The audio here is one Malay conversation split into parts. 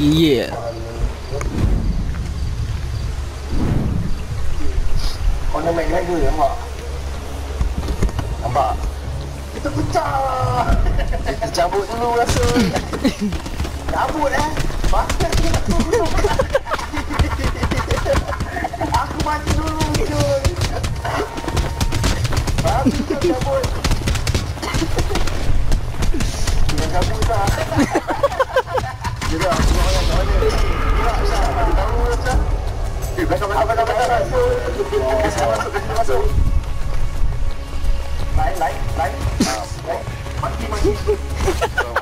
Yeah. Kau nak main lagu nampak? Nampak? Kita pecah! Kita cabut dulu rasa. cabut eh. Pasal kita nak dulu. Aku mati dulu Jun. Babi kau cabut. Dia cabut tak? Dia aku orang tak ada.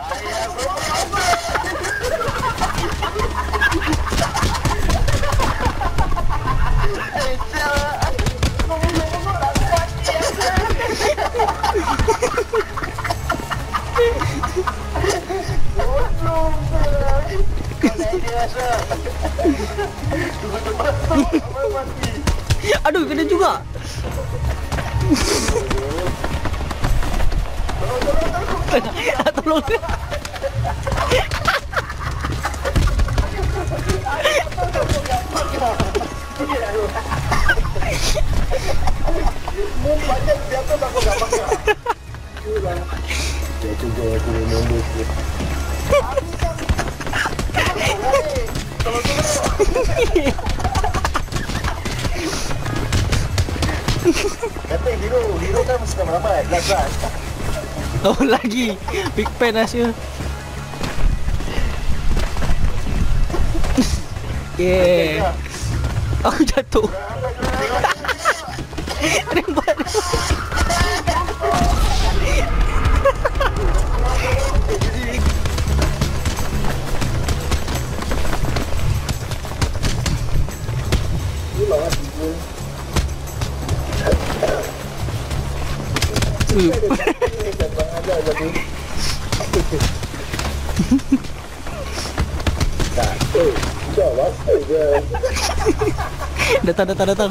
Aduh, gede juga. Tolong. Aku nombor Kata hero, hero kan mesti ramai, belas-belas Oh, lagi. Big pen Asya. Yeah. Aku jatuh. Rembat. Tak, eh, dah masa je Datang, datang, datang.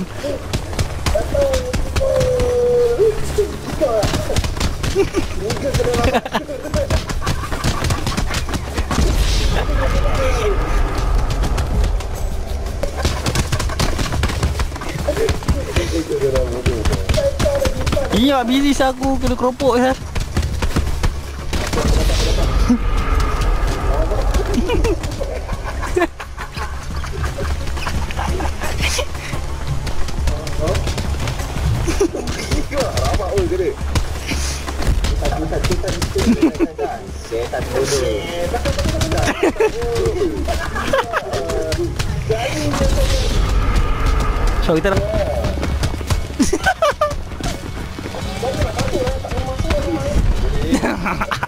Iya, busy sah aku kena keropok ya. Bodoh So kita dah. Hahaha